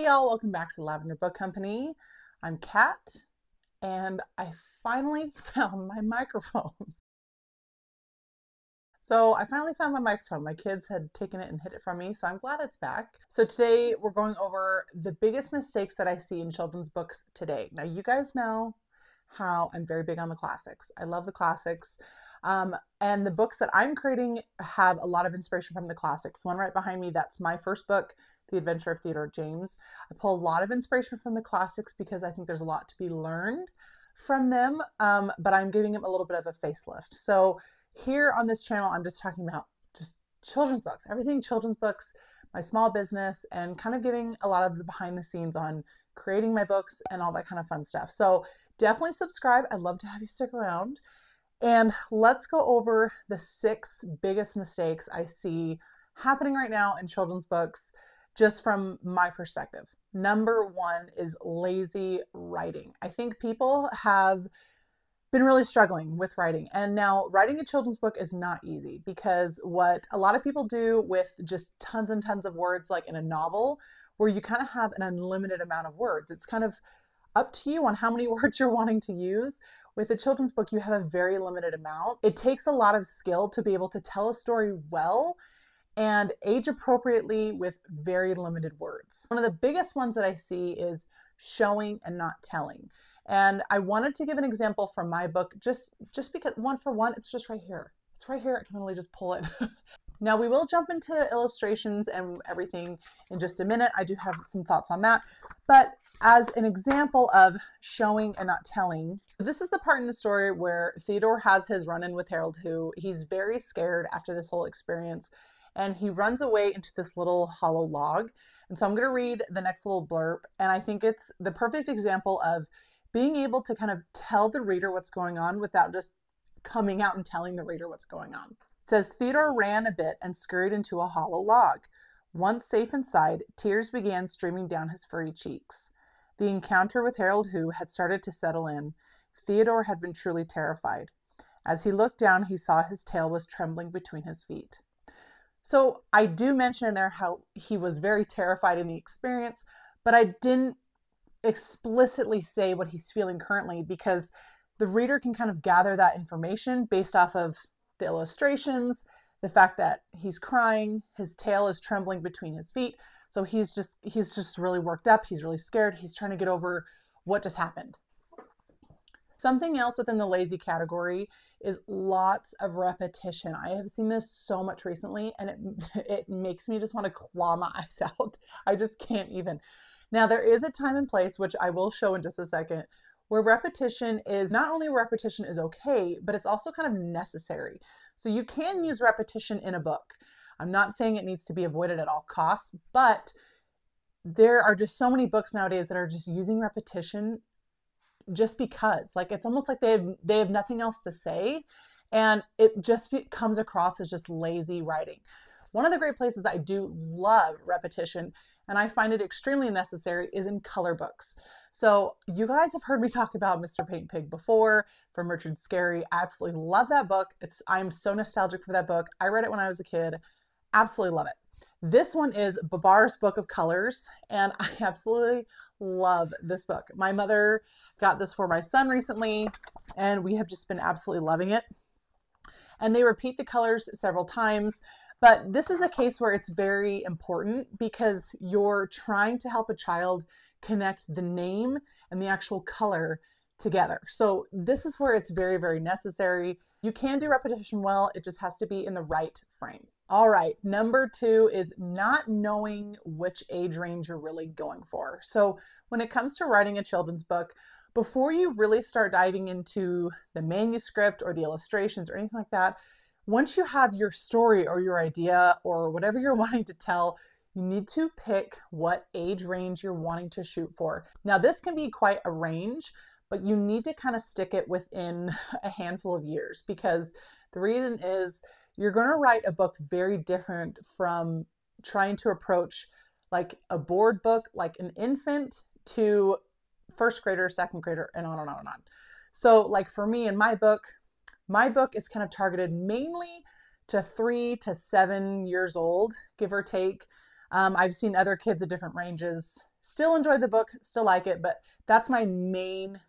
Hey y'all, welcome back to Lavender Book Company. I'm Cat, and I finally found my microphone. So I finally found my microphone. My kids had taken it and hid it from me, so I'm glad it's back. So today we're going over the biggest mistakes that I see in children's books today. Now you guys know how I'm very big on the classics. I love the classics. Um, and the books that I'm creating have a lot of inspiration from the classics. One right behind me, that's my first book, The Adventure of Theodore James. I pull a lot of inspiration from the classics because I think there's a lot to be learned from them, um, but I'm giving them a little bit of a facelift. So here on this channel, I'm just talking about just children's books, everything children's books, my small business, and kind of giving a lot of the behind the scenes on creating my books and all that kind of fun stuff. So definitely subscribe. I'd love to have you stick around. And let's go over the six biggest mistakes I see happening right now in children's books, just from my perspective. Number one is lazy writing. I think people have been really struggling with writing. And now, writing a children's book is not easy because what a lot of people do with just tons and tons of words, like in a novel, where you kind of have an unlimited amount of words, it's kind of up to you on how many words you're wanting to use. With a children's book, you have a very limited amount. It takes a lot of skill to be able to tell a story well and age appropriately with very limited words. One of the biggest ones that I see is showing and not telling. And I wanted to give an example from my book just just because one for one, it's just right here. It's right here. I can literally just pull it. now we will jump into illustrations and everything in just a minute. I do have some thoughts on that. But as an example of showing and not telling, this is the part in the story where Theodore has his run in with Harold, who he's very scared after this whole experience, and he runs away into this little hollow log. And so I'm going to read the next little blurb, and I think it's the perfect example of being able to kind of tell the reader what's going on without just coming out and telling the reader what's going on. It says Theodore ran a bit and scurried into a hollow log. Once safe inside, tears began streaming down his furry cheeks. The encounter with Harold Who had started to settle in, Theodore had been truly terrified. As he looked down, he saw his tail was trembling between his feet. So I do mention in there how he was very terrified in the experience, but I didn't explicitly say what he's feeling currently because the reader can kind of gather that information based off of the illustrations, the fact that he's crying, his tail is trembling between his feet. So he's just he's just really worked up, he's really scared, he's trying to get over what just happened. Something else within the lazy category is lots of repetition. I have seen this so much recently and it, it makes me just want to claw my eyes out. I just can't even. Now, there is a time and place, which I will show in just a second, where repetition is not only repetition is okay, but it's also kind of necessary. So you can use repetition in a book. I'm not saying it needs to be avoided at all costs, but there are just so many books nowadays that are just using repetition just because like it's almost like they have they have nothing else to say and it just comes across as just lazy writing. One of the great places i do love repetition and i find it extremely necessary is in color books. So you guys have heard me talk about mr paint pig before from richard scarry. I absolutely love that book. It's i'm so nostalgic for that book. I read it when i was a kid. Absolutely love it. This one is babar's book of colors and i absolutely love this book. My mother Got this for my son recently, and we have just been absolutely loving it. And they repeat the colors several times, but this is a case where it's very important because you're trying to help a child connect the name and the actual color together. So this is where it's very, very necessary. You can do repetition well, it just has to be in the right frame. All right, number two is not knowing which age range you're really going for. So when it comes to writing a children's book, before you really start diving into the manuscript or the illustrations or anything like that, once you have your story or your idea or whatever you're wanting to tell, you need to pick what age range you're wanting to shoot for. Now, this can be quite a range, but you need to kind of stick it within a handful of years because the reason is you're going to write a book very different from trying to approach like a board book like an infant to first grader, second grader, and on and on and on. So, like for me in my book, my book is kind of targeted mainly to three to seven years old, give or take. Um, I've seen other kids at different ranges still enjoy the book, still like it, but that's my main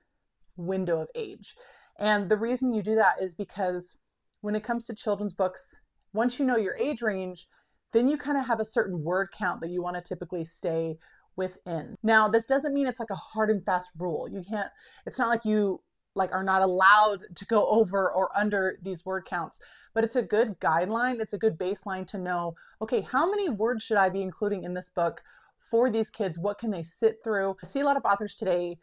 window of age. And the reason you do that is because when it comes to children's books, once you know your age range, then you kind of have a certain word count that you want to typically stay within. Now, this doesn't mean it's like a hard and fast rule. You can't it's not like you like are not allowed to go over or under these word counts, but it's a good guideline, it's a good baseline to know, okay, how many words should I be including in this book for these kids? What can they sit through? I see a lot of authors today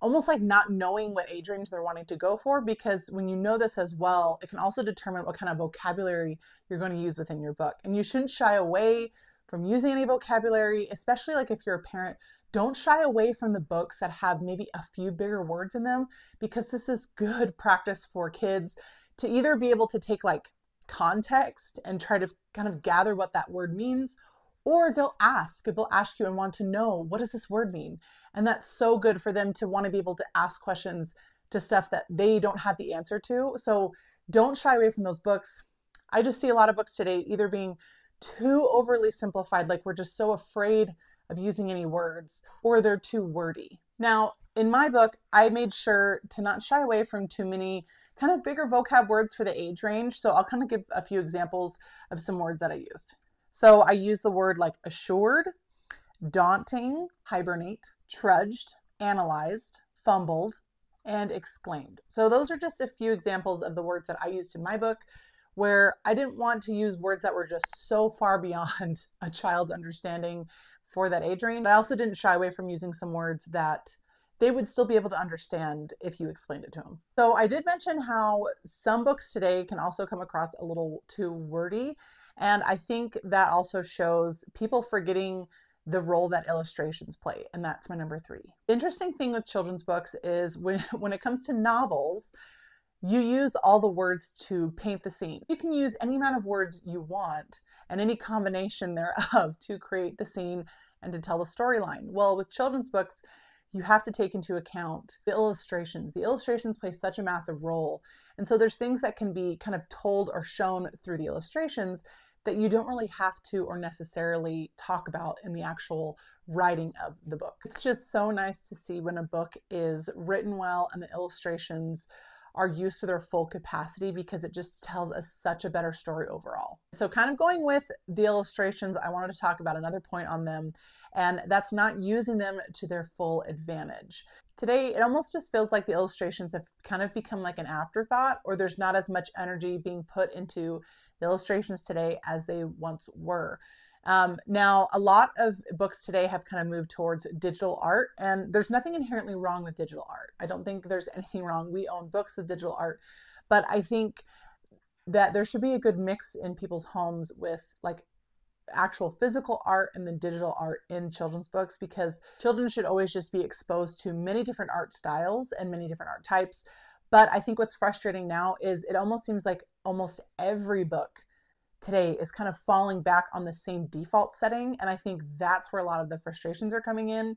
almost like not knowing what age range they're wanting to go for because when you know this as well, it can also determine what kind of vocabulary you're going to use within your book. And you shouldn't shy away from using any vocabulary, especially like if you're a parent. Don't shy away from the books that have maybe a few bigger words in them because this is good practice for kids to either be able to take like context and try to kind of gather what that word means or they'll ask they'll ask you and want to know what does this word mean and that's so good for them to want to be able to ask questions to stuff that they don't have the answer to so don't shy away from those books i just see a lot of books today either being too overly simplified like we're just so afraid of using any words or they're too wordy now in my book i made sure to not shy away from too many kind of bigger vocab words for the age range so i'll kind of give a few examples of some words that i used so I use the word like assured, daunting, hibernate, trudged, analyzed, fumbled, and exclaimed. So those are just a few examples of the words that I used in my book where I didn't want to use words that were just so far beyond a child's understanding for that age range. But I also didn't shy away from using some words that they would still be able to understand if you explained it to them. So I did mention how some books today can also come across a little too wordy and I think that also shows people forgetting the role that illustrations play. And that's my number three. interesting thing with children's books is when, when it comes to novels, you use all the words to paint the scene. You can use any amount of words you want and any combination thereof to create the scene and to tell the storyline. Well, with children's books, you have to take into account the illustrations. The illustrations play such a massive role. And so there's things that can be kind of told or shown through the illustrations that you don't really have to or necessarily talk about in the actual writing of the book. It's just so nice to see when a book is written well and the illustrations are used to their full capacity because it just tells us such a better story overall. So, kind of going with the illustrations, I wanted to talk about another point on them, and that's not using them to their full advantage. Today, it almost just feels like the illustrations have kind of become like an afterthought, or there's not as much energy being put into the illustrations today as they once were. Um, now, a lot of books today have kind of moved towards digital art, and there's nothing inherently wrong with digital art. I don't think there's anything wrong. We own books with digital art, but I think that there should be a good mix in people's homes with like actual physical art and then digital art in children's books because children should always just be exposed to many different art styles and many different art types. But I think what's frustrating now is it almost seems like almost every book today is kind of falling back on the same default setting. And I think that's where a lot of the frustrations are coming in.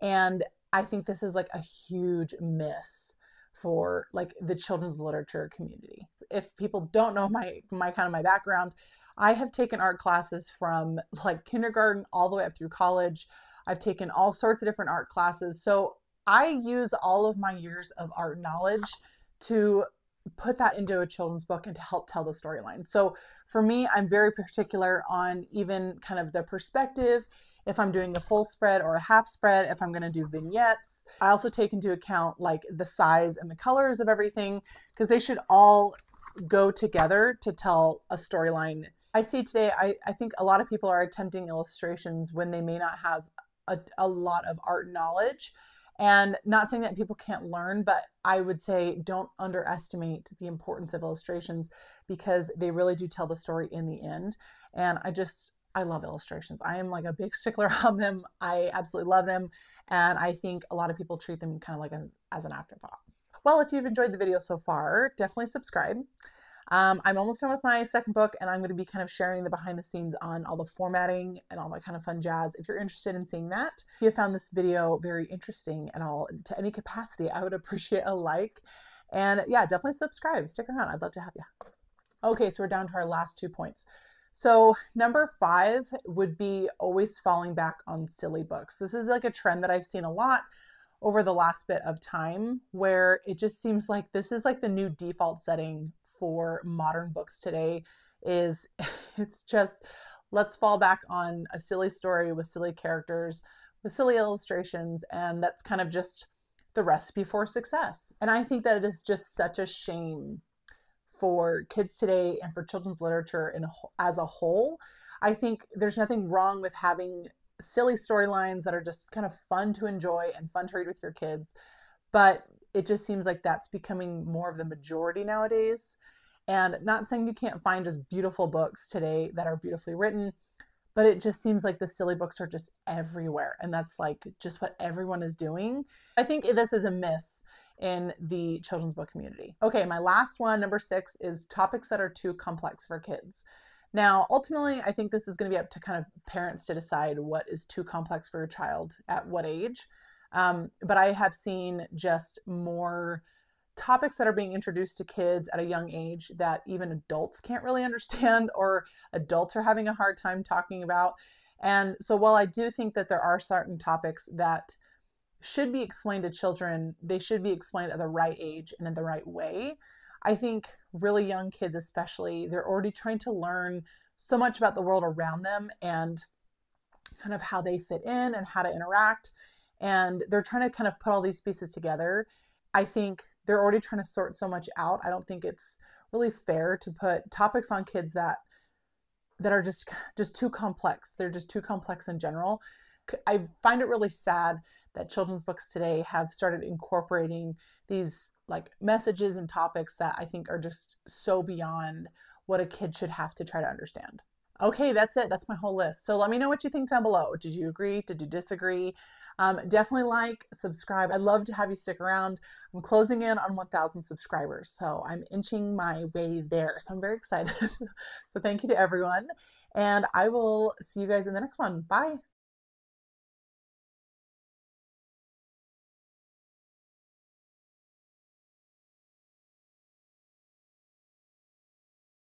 And I think this is like a huge miss for like the children's literature community. If people don't know my my kind of my background, I have taken art classes from like kindergarten all the way up through college. I've taken all sorts of different art classes. So I use all of my years of art knowledge to put that into a children's book and to help tell the storyline. So for me, I'm very particular on even kind of the perspective, if I'm doing a full spread or a half spread, if I'm going to do vignettes. I also take into account like the size and the colors of everything because they should all go together to tell a storyline. I see today, I, I think a lot of people are attempting illustrations when they may not have a, a lot of art knowledge and not saying that people can't learn, but I would say don't underestimate the importance of illustrations because they really do tell the story in the end. And I just, I love illustrations. I am like a big stickler on them. I absolutely love them. And I think a lot of people treat them kind of like a, as an afterthought. Well, if you've enjoyed the video so far, definitely subscribe. Um, I'm almost done with my second book, and I'm going to be kind of sharing the behind the scenes on all the formatting and all that kind of fun jazz. If you're interested in seeing that, if you found this video very interesting at all to any capacity, I would appreciate a like. And yeah, definitely subscribe. Stick around. I'd love to have you. Okay, so we're down to our last two points. So, number five would be always falling back on silly books. This is like a trend that I've seen a lot over the last bit of time where it just seems like this is like the new default setting for modern books today is it's just let's fall back on a silly story with silly characters with silly illustrations and that's kind of just the recipe for success and i think that it is just such a shame for kids today and for children's literature in, as a whole i think there's nothing wrong with having silly storylines that are just kind of fun to enjoy and fun to read with your kids. But it just seems like that's becoming more of the majority nowadays. And not saying you can't find just beautiful books today that are beautifully written, but it just seems like the silly books are just everywhere. And that's like just what everyone is doing. I think this is a miss in the children's book community. Okay, my last one, number six, is topics that are too complex for kids. Now, ultimately, I think this is going to be up to kind of parents to decide what is too complex for your child at what age. Um, but I have seen just more topics that are being introduced to kids at a young age that even adults can't really understand or adults are having a hard time talking about. And so, while I do think that there are certain topics that should be explained to children, they should be explained at the right age and in the right way. I think really young kids, especially, they're already trying to learn so much about the world around them and kind of how they fit in and how to interact. And they're trying to kind of put all these pieces together. I think they're already trying to sort so much out. I don't think it's really fair to put topics on kids that that are just just too complex. They're just too complex in general. I find it really sad that children's books today have started incorporating these like messages and topics that I think are just so beyond what a kid should have to try to understand. Okay, that's it. That's my whole list. So let me know what you think down below. Did you agree? Did you disagree? Um, definitely like, subscribe. I'd love to have you stick around. I'm closing in on 1,000 subscribers, so I'm inching my way there. So I'm very excited. so thank you to everyone, and I will see you guys in the next one. Bye.